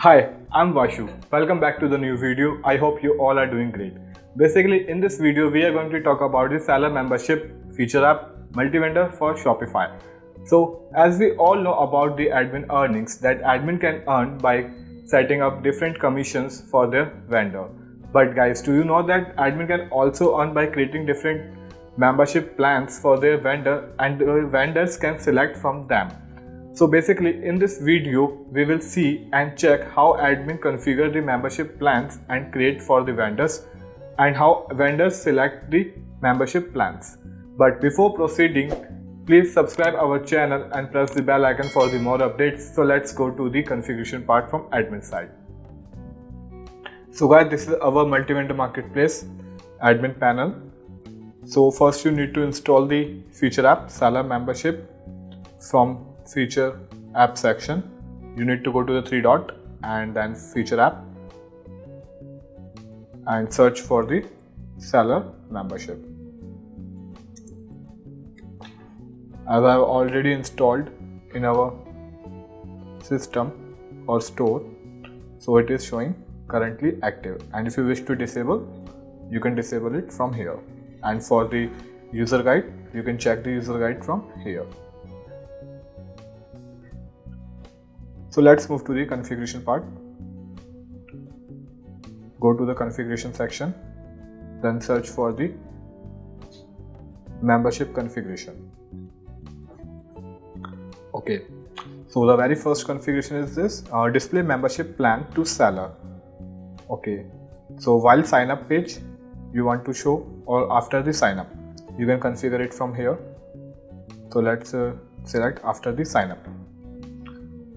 Hi, I'm Vashu. Welcome back to the new video. I hope you all are doing great. Basically, in this video, we are going to talk about the seller membership feature app multi-vendor for Shopify. So, as we all know about the admin earnings that admin can earn by setting up different commissions for their vendor. But guys, do you know that admin can also earn by creating different membership plans for their vendor and the vendors can select from them. So basically in this video we will see and check how admin configure the membership plans and create for the vendors and how vendors select the membership plans. But before proceeding please subscribe our channel and press the bell icon for the more updates. So let's go to the configuration part from admin side. So guys this is our multi-vendor marketplace admin panel so first you need to install the feature app Seller membership from feature app section. You need to go to the three dot and then feature app and search for the seller membership. As I have already installed in our system or store, so it is showing currently active. And if you wish to disable, you can disable it from here and for the user guide you can check the user guide from here so let's move to the configuration part. Go to the configuration section then search for the membership configuration. Okay. So the very first configuration is this uh, display membership plan to seller. Okay. So while sign up page you want to show or after the sign up you can configure it from here. So let's uh, select after the sign up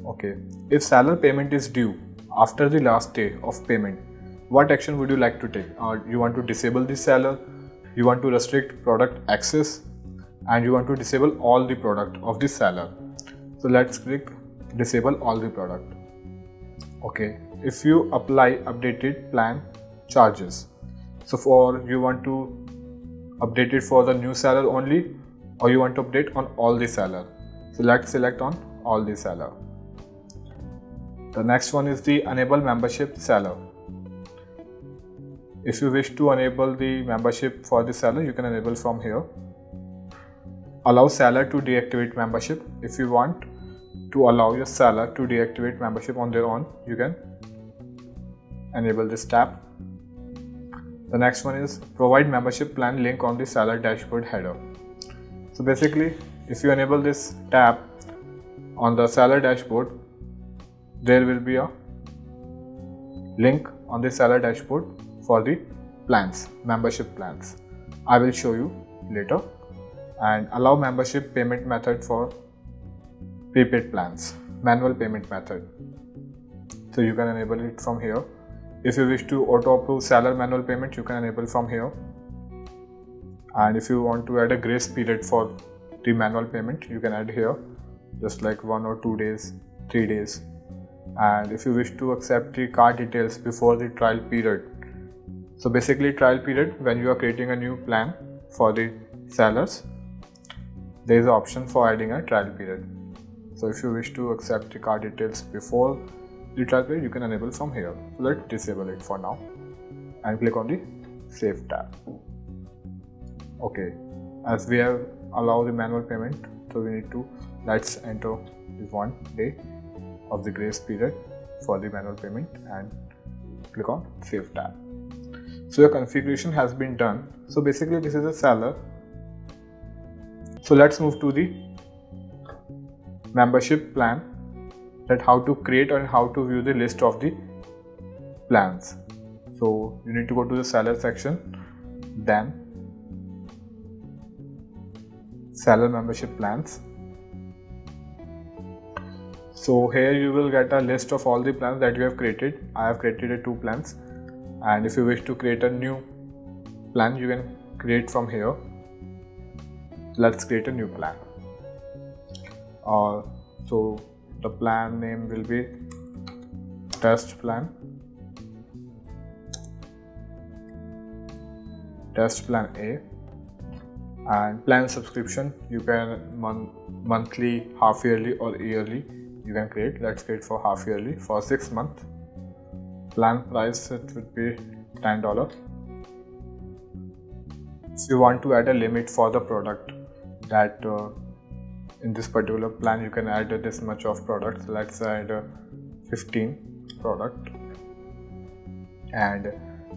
okay. If seller payment is due after the last day of payment what action would you like to take? Uh, you want to disable the seller you want to restrict product access and you want to disable all the product of the seller. So let's click disable all the product. Okay. If you apply updated plan charges so for you want to update it for the new seller only or you want to update on all the seller? So let's select on all the seller the next one is the enable membership seller. If you wish to enable the membership for the seller you can enable from here. Allow seller to deactivate membership. If you want to allow your seller to deactivate membership on their own you can enable this tab. The next one is provide membership plan link on the seller dashboard header. So basically, if you enable this tab on the seller dashboard, there will be a link on the seller dashboard for the plans, membership plans. I will show you later. And allow membership payment method for prepaid plans, manual payment method. So you can enable it from here. If you wish to auto approve seller manual payment you can enable from here. And if you want to add a grace period for the manual payment you can add here. Just like one or two days three days and if you wish to accept the card details before the trial period. So basically trial period when you are creating a new plan for the sellers there is an option for adding a trial period. So if you wish to accept the card details before the trial period you can enable from here. So let's disable it for now and click on the save tab. Okay as we have allowed the manual payment so we need to let's enter the one day of the grace period for the manual payment and click on save tab. So your configuration has been done. So basically this is a seller. So let's move to the membership plan that how to create and how to view the list of the plans. So you need to go to the seller section then seller membership plans so here you will get a list of all the plans that you have created. I have created two plans. And if you wish to create a new plan you can create from here. Let's create a new plan. Uh, so the plan name will be test plan. Test plan A. And plan subscription you can mon- monthly half yearly or yearly you can create. Let's create for half yearly for six month. Plan price it would be ten dollar. If you want to add a limit for the product that uh, in this particular plan you can add this much of products let's add uh, 15 product. And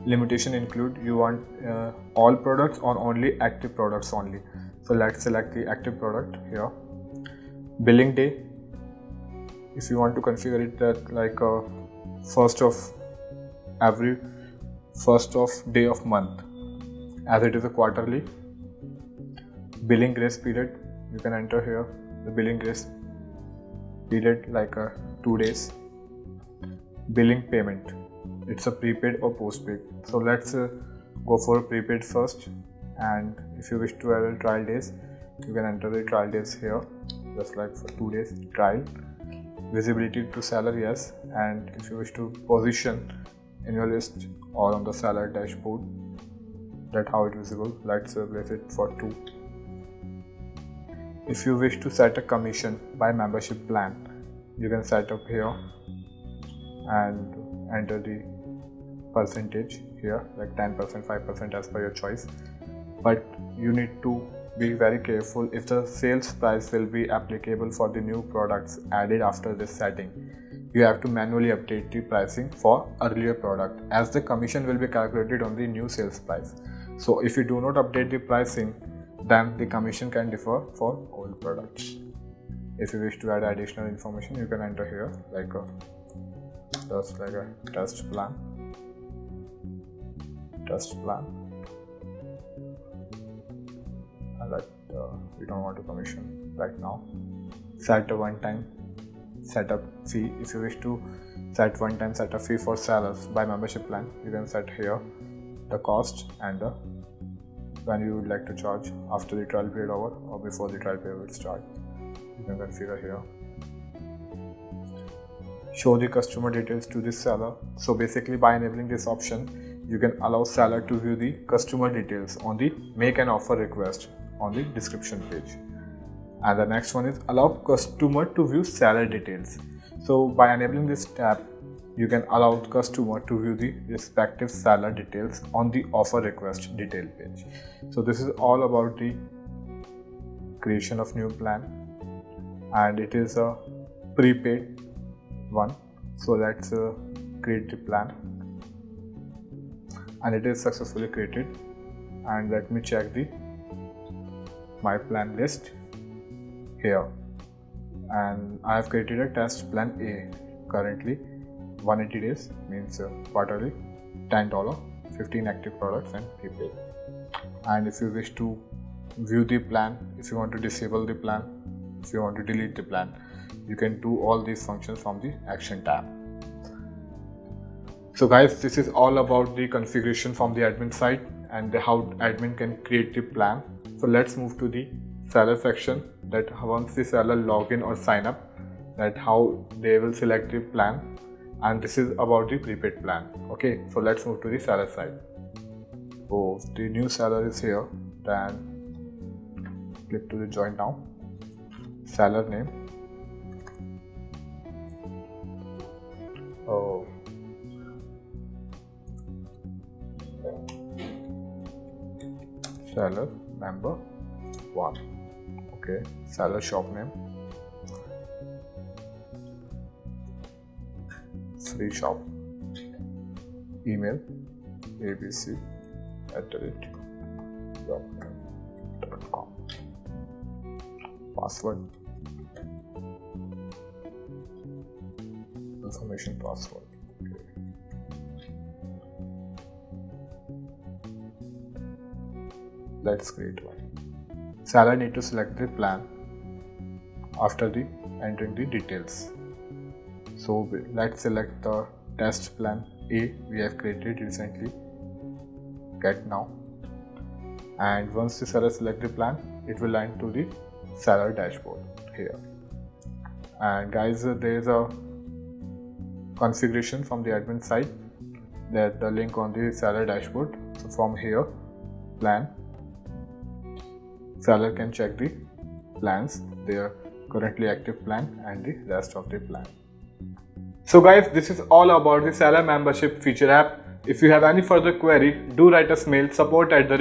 limitation include you want uh, all products or only active products only. So let's select the active product here. Billing day if you want to configure it that like uh, first of every first of day of month as it is a quarterly billing grace period you can enter here the billing grace period like uh, two days. Billing payment it's a prepaid or postpaid. So let's uh, go for prepaid first and if you wish to have a trial days you can enter the trial days here just like for two days trial visibility to seller yes. And if you wish to position in your list or on the seller dashboard that how it visible let's uh, place it for two. If you wish to set a commission by membership plan you can set up here and enter the percentage here like 10% 5% as per your choice. But you need to be very careful if the sales price will be applicable for the new products added after this setting. You have to manually update the pricing for earlier product as the commission will be calculated on the new sales price. So if you do not update the pricing then the commission can differ for old products. If you wish to add additional information you can enter here like a just like a test plan. Test plan that uh, we don't want to commission right now. Set a one time setup fee if you wish to set one time setup fee for sellers by membership plan you can set here the cost and the when you would like to charge after the trial period over or before the trial period will start. You can configure here. Show the customer details to the seller. So basically by enabling this option you can allow seller to view the customer details on the make an offer request on the description page. And the next one is allow customer to view seller details. So by enabling this tab you can allow customer to view the respective seller details on the offer request detail page. So this is all about the creation of new plan. And it is a prepaid one. So let's uh, create the plan. And it is successfully created. And let me check the my plan list here. And I have created a test plan A currently. 180 days means uh, quarterly $10 15 active products and prepaid and if you wish to view the plan if you want to disable the plan if you want to delete the plan you can do all these functions from the action tab. So guys this is all about the configuration from the admin side and how admin can create the plan so let's move to the seller section that once the seller login or sign up that how they will select the plan. And this is about the prepaid plan. Okay so let's move to the seller side. So the new seller is here. Then click to the join now. Seller name. Oh. Seller member? One. Okay. Seller shop name? Free shop. Email? Abc at com. Password? Information password let's create one seller need to select the plan after the entering the details. So let's select the test plan a we have created recently. Get now. And once the seller select the plan it will land to the seller dashboard here. And guys uh, there is a configuration from the admin side that the link on the seller dashboard. So from here plan seller can check the plans their currently active plan and the rest of the plan. So guys, this is all about the Seller membership feature app. If you have any further query, do write us mail support at the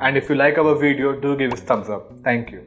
and if you like our video, do give us thumbs up. Thank you.